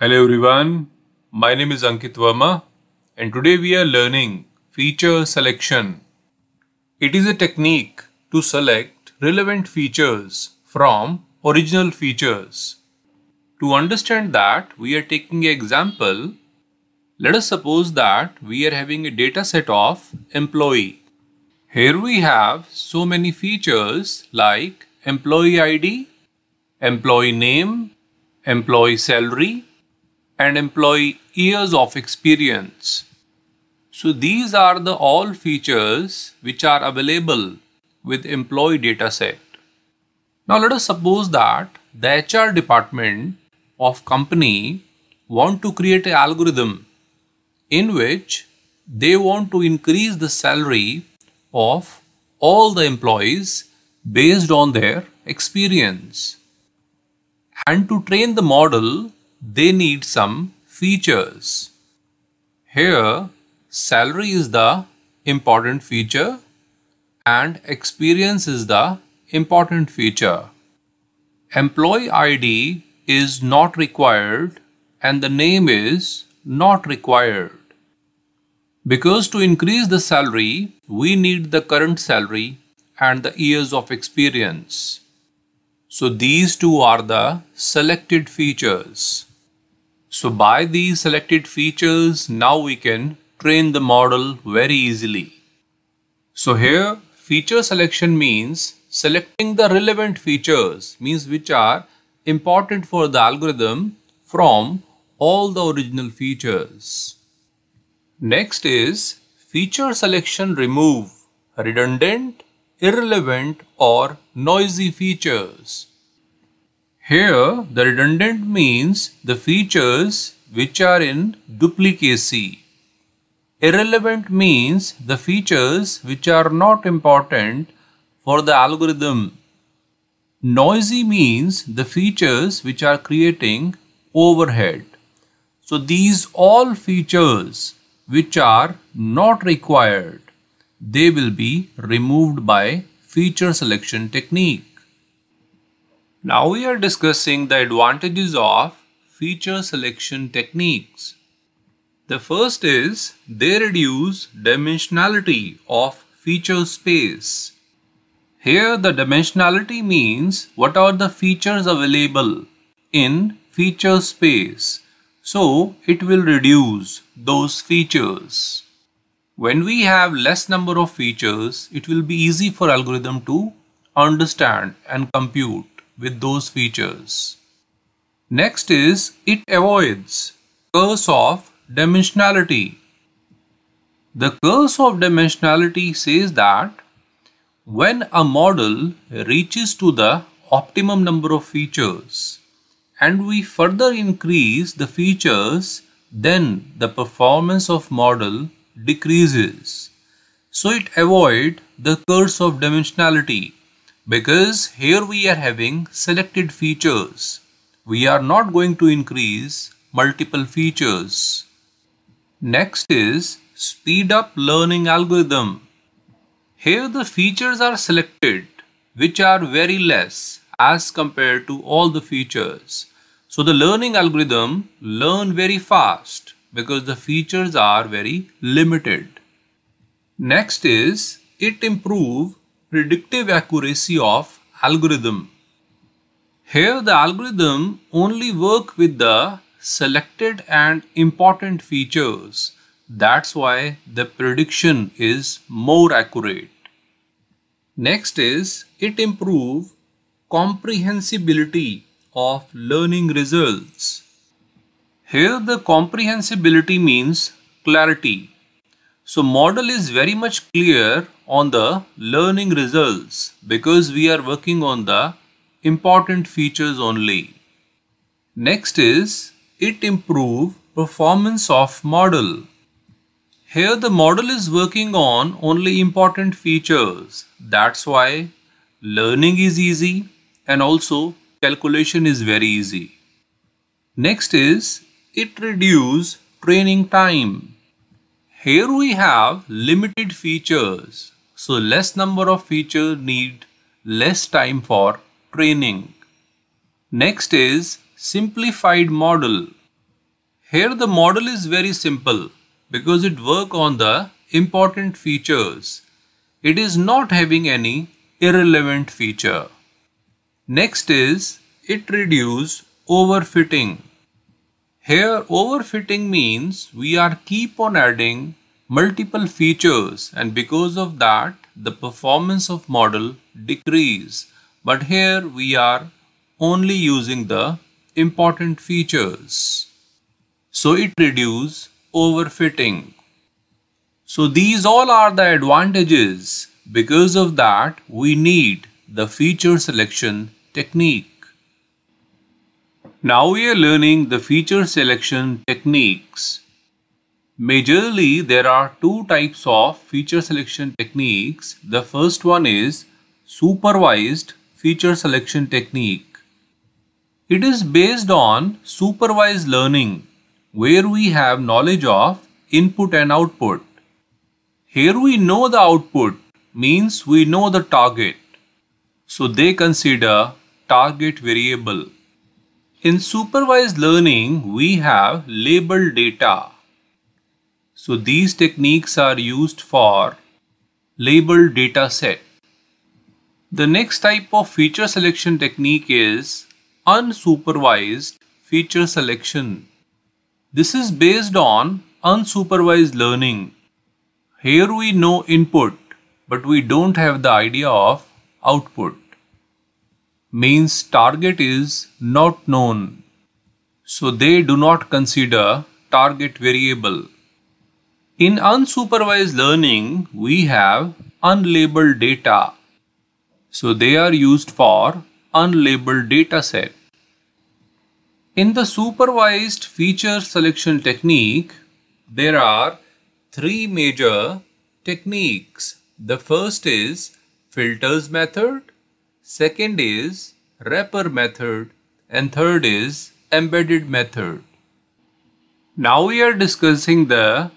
Hello everyone, my name is Ankit Verma and today we are learning feature selection. It is a technique to select relevant features from original features. To understand that we are taking an example, let us suppose that we are having a data set of employee. Here we have so many features like employee ID, employee name, employee salary, and employ years of experience. So these are the all features which are available with employee dataset. Now let us suppose that the HR department of company want to create an algorithm in which they want to increase the salary of all the employees based on their experience. And to train the model, they need some features. Here, salary is the important feature and experience is the important feature. Employee ID is not required and the name is not required. Because to increase the salary, we need the current salary and the years of experience. So these two are the selected features. So by these selected features, now we can train the model very easily. So here feature selection means selecting the relevant features means which are important for the algorithm from all the original features. Next is feature selection remove redundant, irrelevant or noisy features. Here, the redundant means the features which are in duplicacy. Irrelevant means the features which are not important for the algorithm. Noisy means the features which are creating overhead. So these all features which are not required, they will be removed by feature selection technique. Now we are discussing the advantages of feature selection techniques. The first is they reduce dimensionality of feature space. Here the dimensionality means what are the features available in feature space. So it will reduce those features. When we have less number of features, it will be easy for algorithm to understand and compute with those features. Next is it avoids curse of dimensionality. The curse of dimensionality says that when a model reaches to the optimum number of features and we further increase the features then the performance of model decreases. So it avoid the curse of dimensionality because here we are having selected features. We are not going to increase multiple features. Next is speed up learning algorithm. Here the features are selected which are very less as compared to all the features. So the learning algorithm learn very fast because the features are very limited. Next is it improve predictive accuracy of algorithm. Here the algorithm only work with the selected and important features. That's why the prediction is more accurate. Next is it improve comprehensibility of learning results. Here the comprehensibility means clarity. So model is very much clear on the learning results because we are working on the important features only. Next is it improve performance of model. Here the model is working on only important features. That's why learning is easy and also calculation is very easy. Next is it reduce training time. Here we have limited features so less number of features need less time for training. Next is simplified model. Here the model is very simple because it work on the important features. It is not having any irrelevant feature. Next is it reduce overfitting. Here overfitting means we are keep on adding multiple features and because of that the performance of model decrease but here we are only using the important features. So it reduce overfitting. So these all are the advantages. Because of that we need the feature selection technique. Now we are learning the feature selection techniques. Majorly there are two types of feature selection techniques. The first one is supervised feature selection technique. It is based on supervised learning where we have knowledge of input and output. Here we know the output means we know the target. So they consider target variable. In supervised learning, we have labeled data. So these techniques are used for labeled data set. The next type of feature selection technique is unsupervised feature selection. This is based on unsupervised learning. Here we know input, but we don't have the idea of output means target is not known. So they do not consider target variable. In unsupervised learning, we have unlabeled data. So they are used for unlabeled data set. In the supervised feature selection technique, there are three major techniques. The first is filters method, Second is wrapper method and third is embedded method. Now we are discussing the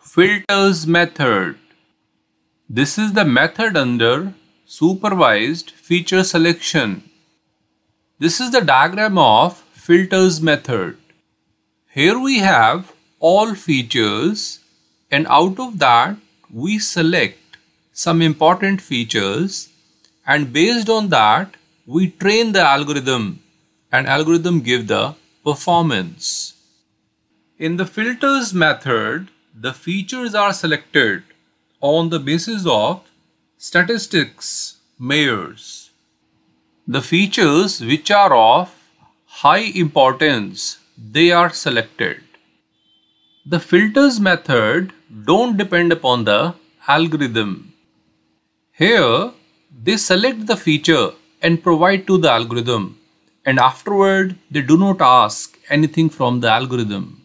filters method. This is the method under supervised feature selection. This is the diagram of filters method. Here we have all features and out of that we select some important features and based on that we train the algorithm and algorithm give the performance. In the filters method, the features are selected on the basis of statistics measures. The features which are of high importance, they are selected. The filters method don't depend upon the algorithm. Here, they select the feature and provide to the algorithm and afterward they do not ask anything from the algorithm.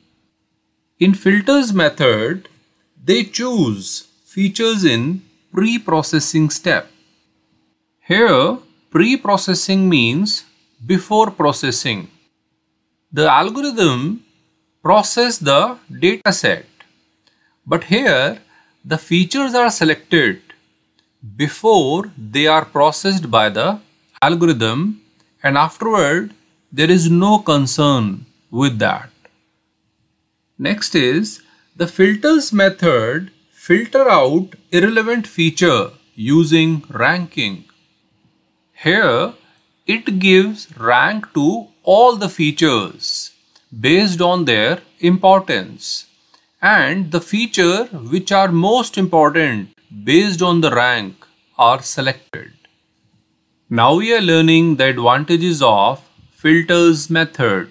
In filters method, they choose features in pre-processing step. Here, pre-processing means before processing. The algorithm process the dataset. But here, the features are selected before they are processed by the algorithm and afterward there is no concern with that. Next is the filters method filter out irrelevant feature using ranking. Here it gives rank to all the features based on their importance and the feature which are most important based on the rank are selected. Now we are learning the advantages of filters method.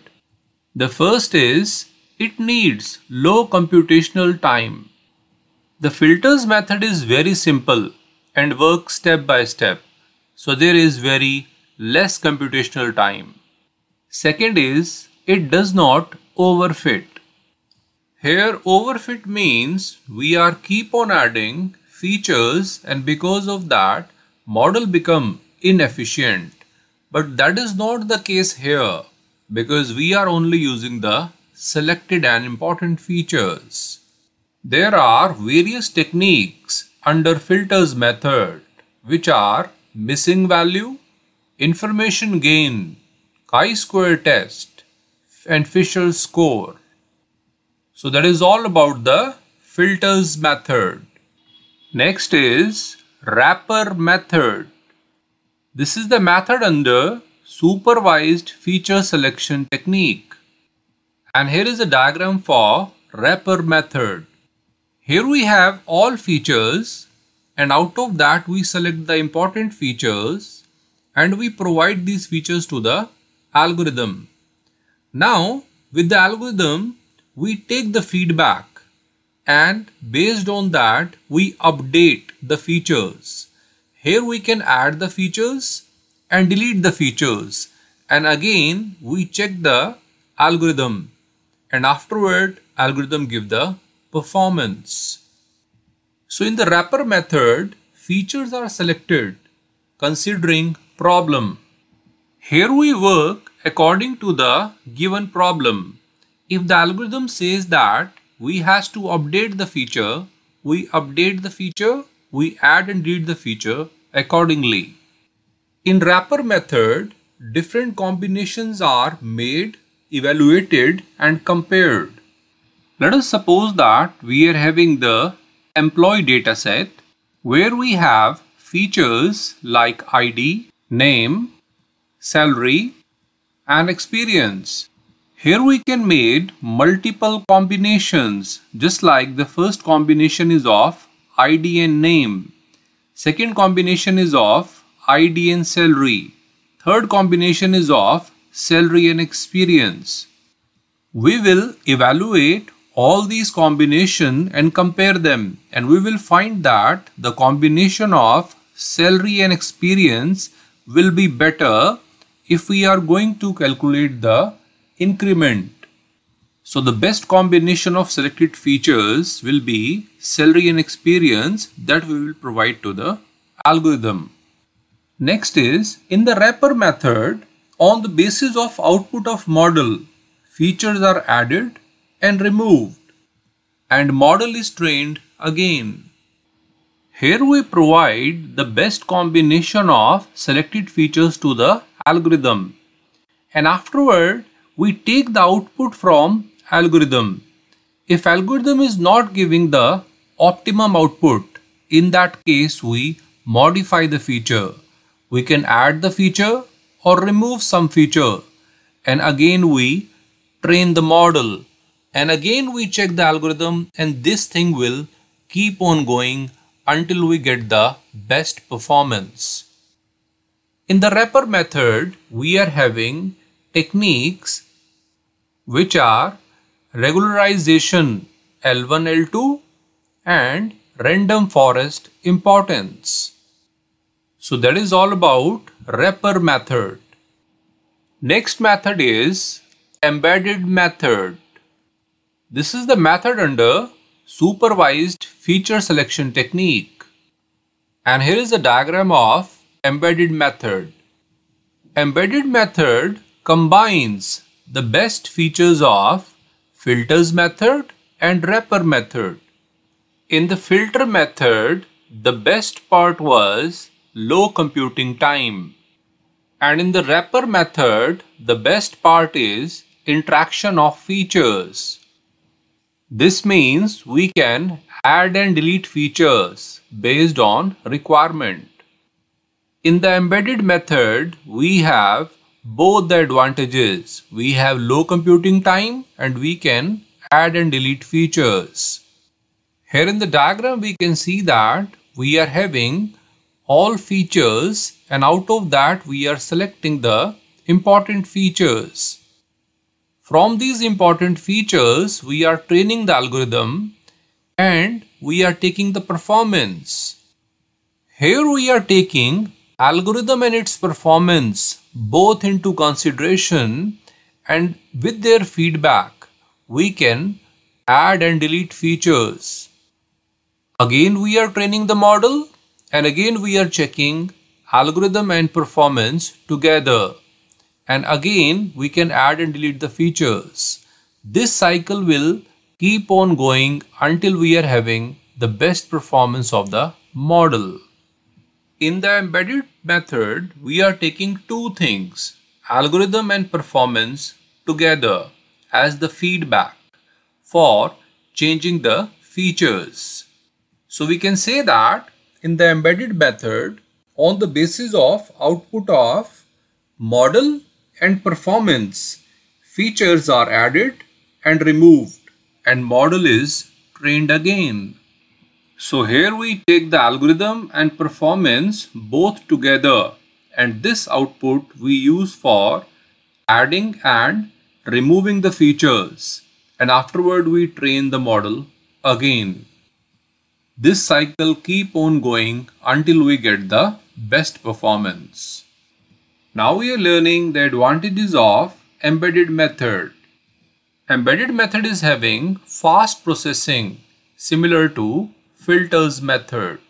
The first is it needs low computational time. The filters method is very simple and works step by step. So there is very less computational time. Second is it does not overfit. Here overfit means we are keep on adding features and because of that model become inefficient. But that is not the case here because we are only using the selected and important features. There are various techniques under filters method which are missing value, information gain, chi-square test and Fisher score. So that is all about the filters method. Next is wrapper method. This is the method under supervised feature selection technique. And here is a diagram for wrapper method. Here we have all features and out of that we select the important features and we provide these features to the algorithm. Now with the algorithm we take the feedback and based on that we update the features. Here we can add the features and delete the features and again we check the algorithm and afterward algorithm give the performance. So in the wrapper method features are selected considering problem. Here we work according to the given problem. If the algorithm says that we has to update the feature, we update the feature, we add and delete the feature accordingly. In wrapper method, different combinations are made, evaluated and compared. Let us suppose that we are having the employee dataset where we have features like ID, name, salary and experience. Here we can make multiple combinations just like the first combination is of ID and name. Second combination is of ID and salary. Third combination is of salary and experience. We will evaluate all these combination and compare them and we will find that the combination of salary and experience will be better if we are going to calculate the increment. So the best combination of selected features will be salary and experience that we will provide to the algorithm. Next is in the wrapper method on the basis of output of model features are added and removed and model is trained again. Here we provide the best combination of selected features to the algorithm and afterward we take the output from algorithm. If algorithm is not giving the optimum output, in that case we modify the feature. We can add the feature or remove some feature and again we train the model and again we check the algorithm and this thing will keep on going until we get the best performance. In the wrapper method, we are having techniques which are regularization L1, L2 and random forest importance. So that is all about wrapper method. Next method is embedded method. This is the method under supervised feature selection technique. And here is a diagram of embedded method. Embedded method combines the best features of filters method and wrapper method. In the filter method, the best part was low computing time. And in the wrapper method, the best part is interaction of features. This means we can add and delete features based on requirement. In the embedded method, we have both the advantages. We have low computing time and we can add and delete features. Here in the diagram we can see that we are having all features and out of that we are selecting the important features. From these important features we are training the algorithm and we are taking the performance. Here we are taking algorithm and its performance both into consideration and with their feedback we can add and delete features. Again we are training the model and again we are checking algorithm and performance together and again we can add and delete the features. This cycle will keep on going until we are having the best performance of the model. In the embedded method, we are taking two things, algorithm and performance together as the feedback. for changing the features. So we can say that in the embedded method on the basis of output of model and performance features are added and removed and model is trained again. So here we take the algorithm and performance both together and this output we use for adding and removing the features and afterward we train the model again. This cycle keep on going until we get the best performance. Now we are learning the advantages of embedded method. Embedded method is having fast processing similar to filters method.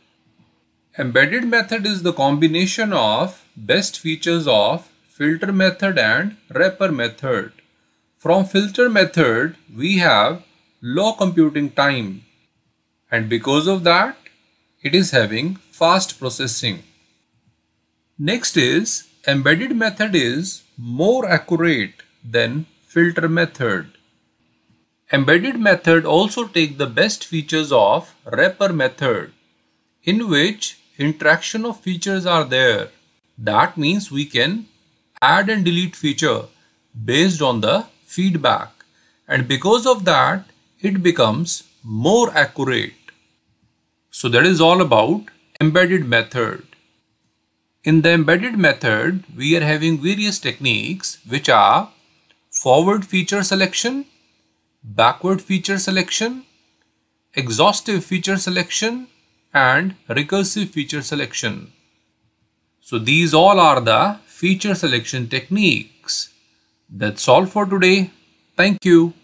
Embedded method is the combination of best features of filter method and wrapper method. From filter method we have low computing time and because of that it is having fast processing. Next is embedded method is more accurate than filter method. Embedded method also take the best features of wrapper method in which interaction of features are there. That means we can add and delete feature based on the feedback and because of that it becomes more accurate. So that is all about embedded method. In the embedded method, we are having various techniques which are forward feature selection, backward feature selection, exhaustive feature selection and recursive feature selection. So these all are the feature selection techniques. That's all for today. Thank you.